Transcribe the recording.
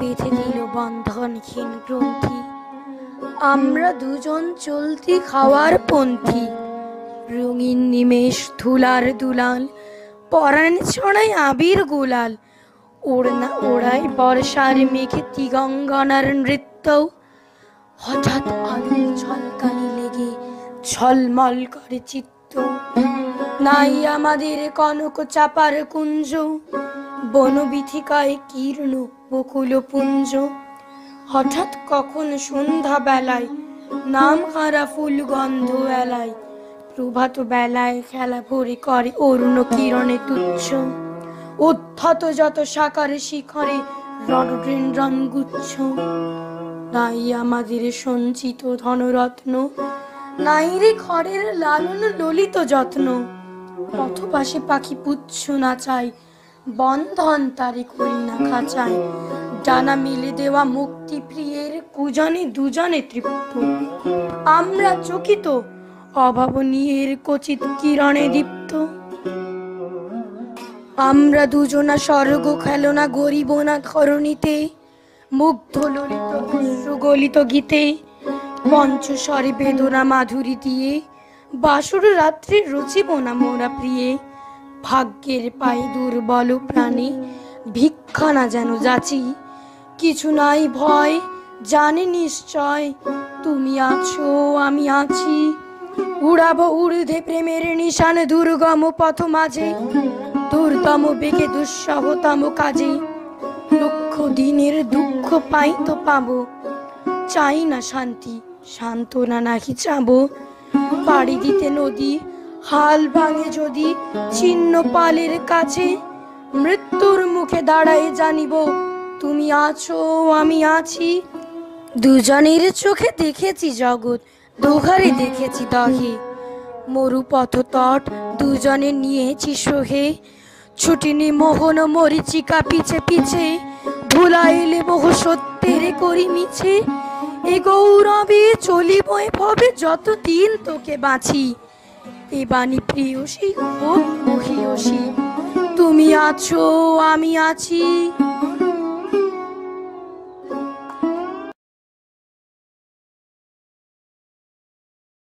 বেঁধে দিল বন্ধনহীন গ্রন্থি। আমরা দুজন চলতি খাওয়ার পন্থী। রঙিন নিমেষ ধুলার দুলাল, পরাণ ছড়াই আবির গুলাল। ওড়না ওড়াই বর্ষার মেঘে তিগঙ্গনার নৃত্য হঠাৎ আলোর ঝলকানি লেগে ঝলমল করে চিত্ত। নাই আমাদের কনক চাপার কুঞ্জ। বনবিথিকায় কীর্ণ, বকুল পুঞ্জ। হঠাৎ কখন সন্ধ্যা বেলায় নাম হারা ফুল গন্ধ এলায়। প্রভাত বেলায় খেলা ভরে করে অরুণ কিরণে তুচ্ছ। উদ্ধত যত সাকার শিখরে রডড্রেন গুচ্ছ। নাই আমাদের সঞ্চিত ধনরত্ন, নাই রে ঘরের লালন ললিত যত্ন। পথপাশে পাখি পুচ্ছ না চাই বন্ধন তারে করি না খাঁচায়। ডানা মিলে দেওয়া মুক্তি প্রিয়ের কুজনে দুজনে তৃপ্ত। আমরা চকিত, অভাবনীয়ের কচিত কিরণে দীপ্ত। আমরা দুজনা স্বর্গ খেলনা গরিব না ধরণীতে, মুগ্ধ ললিত সুগলিত গীতে। পঞ্চস্বরে বেদনা মাধুরী দিয়ে, বাসুর রাত্রি রচিব না মোরা প্রিয়ে। ভাগ্যের পায়ে দুর্বল প্রাণী, ভিক্ষা না যেন যাচি। কিছু নাই ভয়, জানি নিশ্চয় তুমি আছো, আমি আছি। উড়াবো ঊর্ধ্বে প্রেমের নিশান, দুর্গম পথ মাঝে, দুর্গম বেগে দুঃসহতম কাজে। লক্ষ দিনের দুঃখ পাই তো পাবো, চাই না শান্তি, সান্ত্বনা নাকি চাবো। পাড়ি দিতে নদী হাল ভাঙে যদি ছিন্ন পালের কাছে, মৃত্যুর মুখে দাঁড়ায় জানিব, তুমি আছো, আমি আছি। দুজনের চোখে দেখেছি জগৎ দুঘরে দেখেছি দহে মরু পথ তট দুজনে নিয়েছি সোহে ছুটিনি মোহন মরিচিকা পিছে পিছে ভুলাইলে বহু সত্যের করি মিছে। এ গৌরবে চলিব ভবে যতদিন তোকে বাঁচি। এ বাণী প্রিয়সী ও মহিয়সী। তুমি আছো আমি আছি।